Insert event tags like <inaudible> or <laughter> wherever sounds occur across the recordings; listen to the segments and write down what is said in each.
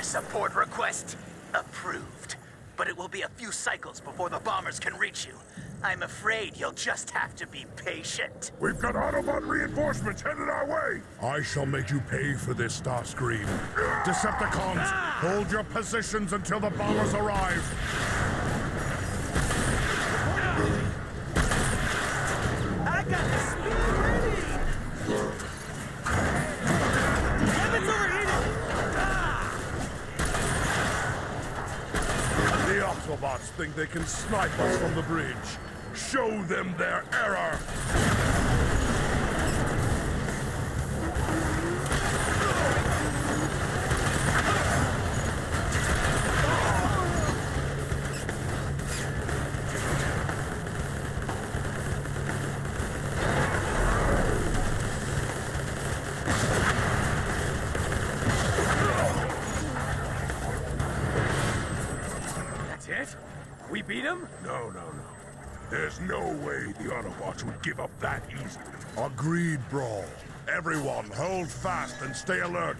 Air support request approved. But it will be a few cycles before the bombers can reach you. I'm afraid you'll just have to be patient. We've got Autobot reinforcements headed our way! I shall make you pay for this, Starscream. Decepticons, ah! hold your positions until the bombers arrive. Autobots think they can snipe us from the bridge. Show them their error! Autobots would give up that easily. Agreed, Brawl. Everyone, hold fast and stay alert.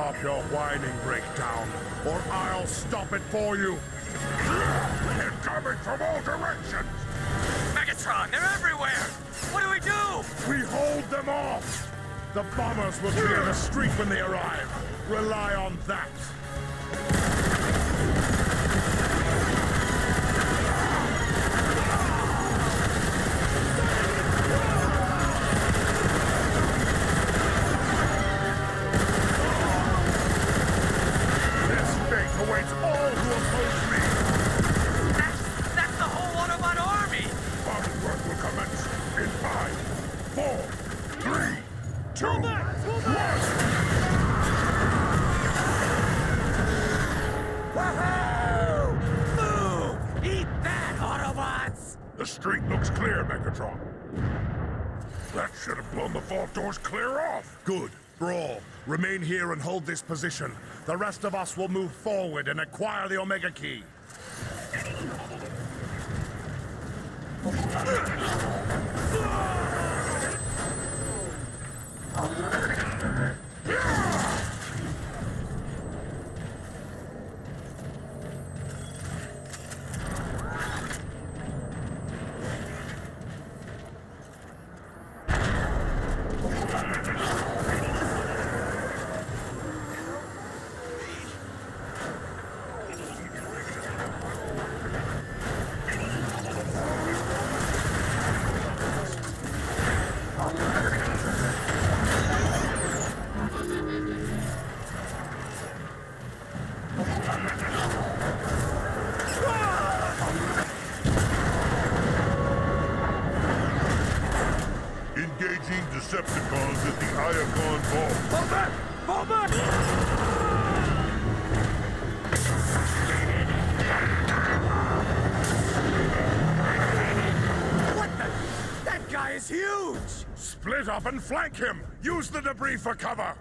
Stop your whining, Breakdown, or I'll stop it for you. Incoming from all directions! Megatron, they're everywhere! What do we do? We hold them off. The bombers will clear the street when they arrive. Rely on that. remain here and hold this position. The rest of us will move forward and acquire the Omega Key. huge! Split up and flank him! Use the debris for cover!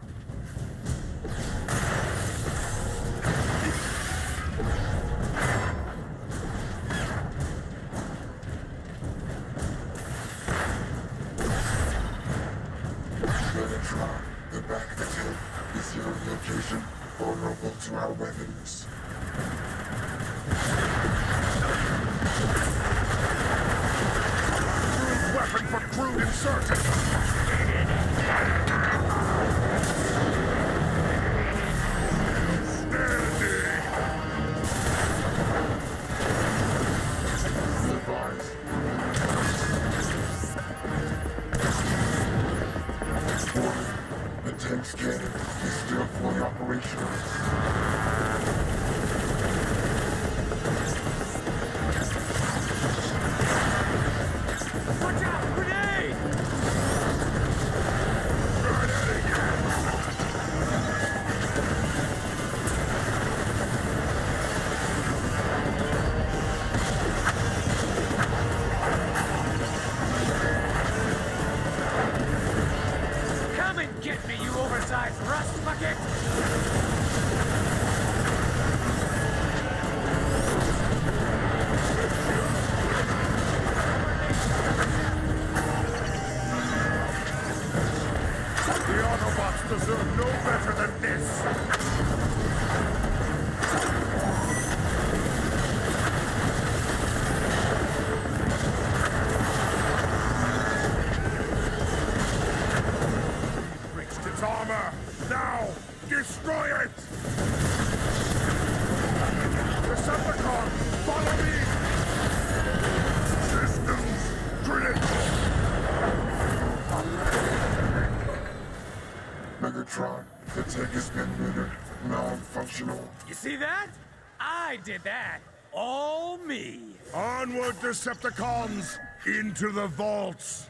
Decepticons into the vaults!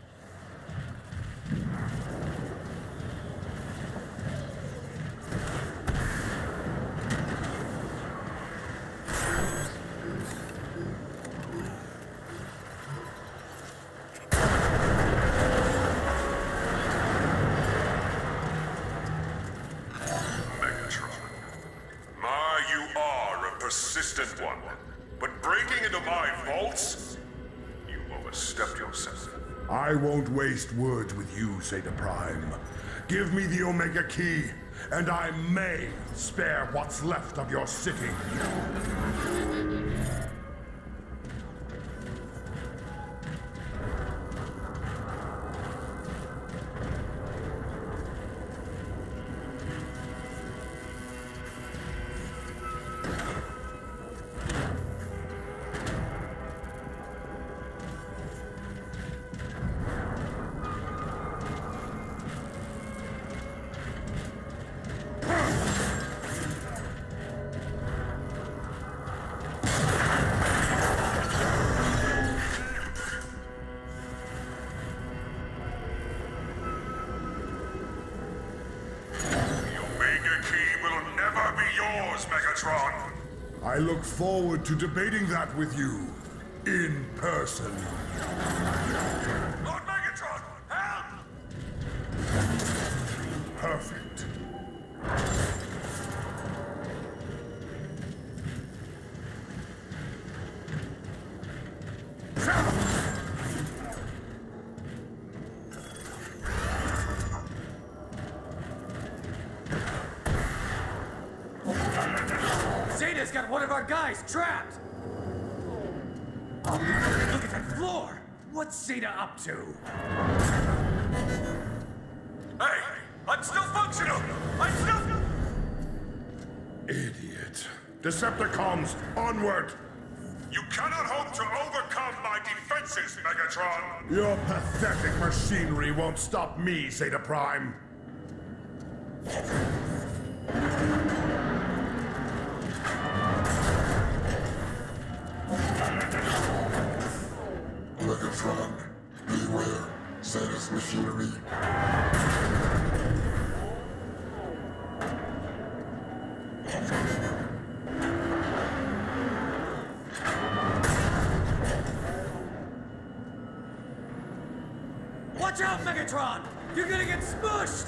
words with you, Zeta Prime. Give me the Omega Key, and I may spare what's left of your city. forward to debating that with you in person. Guys trapped! Look at that floor! What's Zeta up to? Hey! I'm still functional! I'm still... Idiot. Decepticons, onward! You cannot hope to overcome my defenses, Megatron! Your pathetic machinery won't stop me, Zeta Prime. Megatron, beware. Zeta's machinery. Watch out, Megatron! You're gonna get smushed!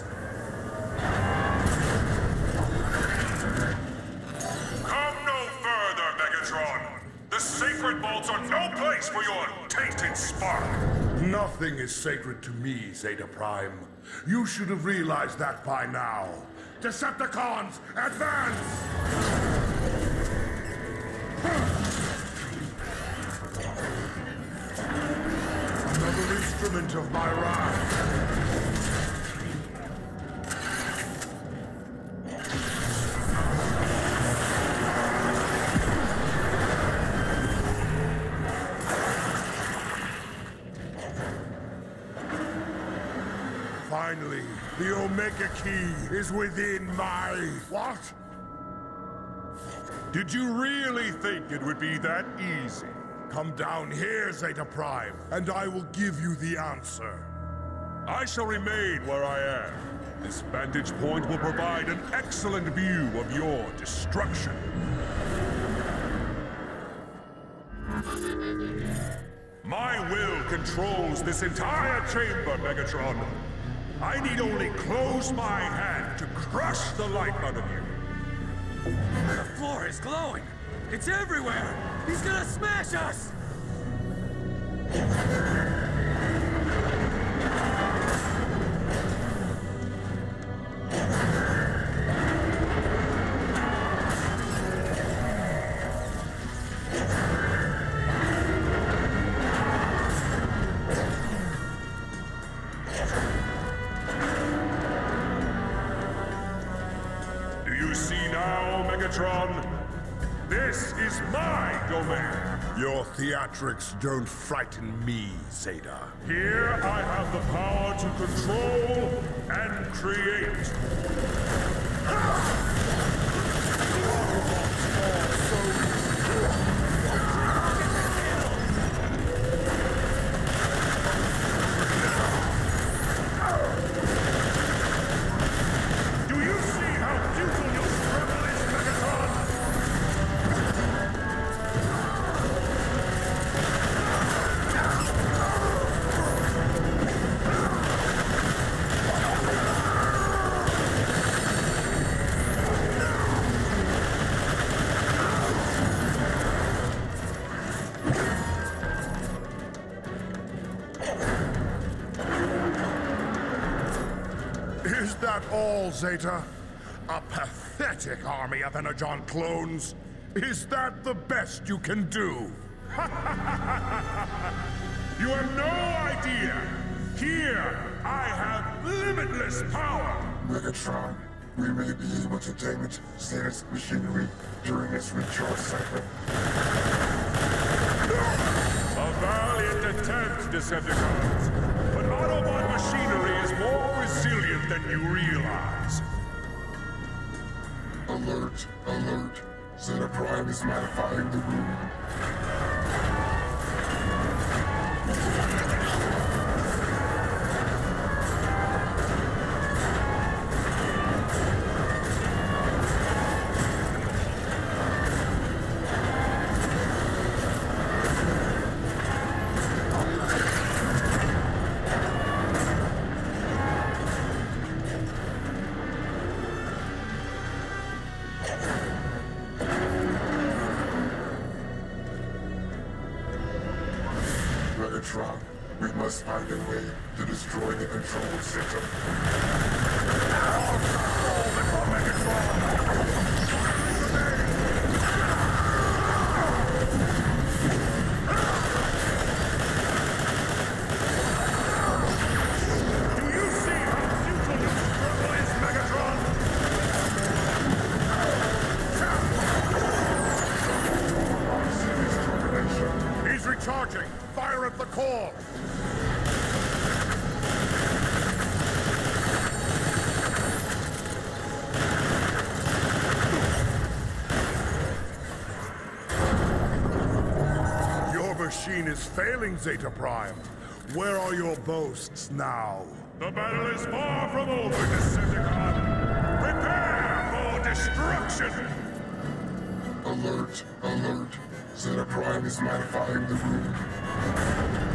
Come no further, Megatron! The sacred bolts are no place for your tainted spark! Nothing is sacred to me, Zeta Prime. You should have realized that by now. Decepticons, advance! Another instrument of my wrath. Finally, the Omega Key is within my... What? Did you really think it would be that easy? Come down here, Zeta Prime, and I will give you the answer. I shall remain where I am. This vantage point will provide an excellent view of your destruction. My will controls this entire chamber, Megatron. I need only close my hand to crush the life out of you. The floor is glowing! It's everywhere! He's gonna smash us! Megatron? This is my domain. Your theatrics don't frighten me, Zeta. Here I have the power to control and create. All, Zeta? A pathetic army of Energon clones? Is that the best you can do? <laughs> You have no idea. Here, I have limitless power. Megatron, we may be able to damage Zeta's machinery during its recharge cycle. A valiant attempt, Decepticons. More resilient than you realize. Alert, alert. Zeta Prime is modifying the room. Megatron, we must find a way to destroy the control system. Failing, Zeta Prime. Where are your boasts now? The battle is far from over, Decepticon! Prepare for destruction! Alert, alert. Zeta Prime is modifying the room.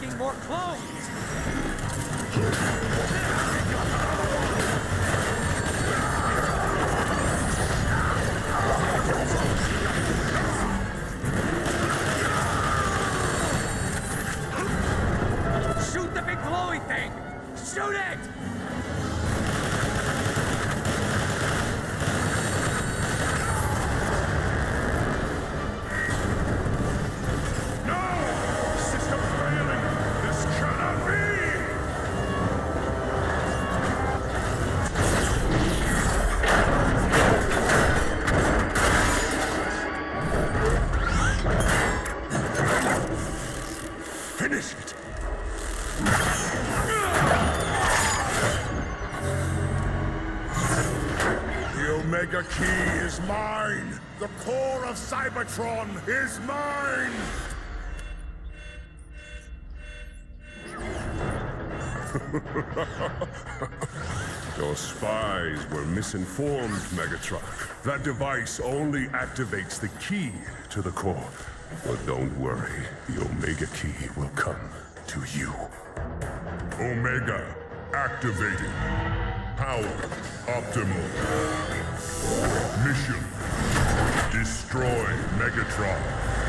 Making more clones? The core of Cybertron is mine! <laughs> Your spies were misinformed, Megatron. That device only activates the key to the core. But don't worry, the Omega Key will come to you. Omega activated. Power optimal. Mission. Destroy Megatron.